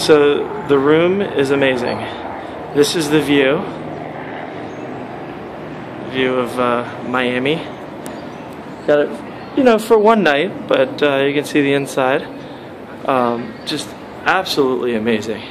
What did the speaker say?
So the room is amazing. This is the view. View of uh, Miami. Got it, you know, for one night, but uh, you can see the inside. Um, just absolutely amazing.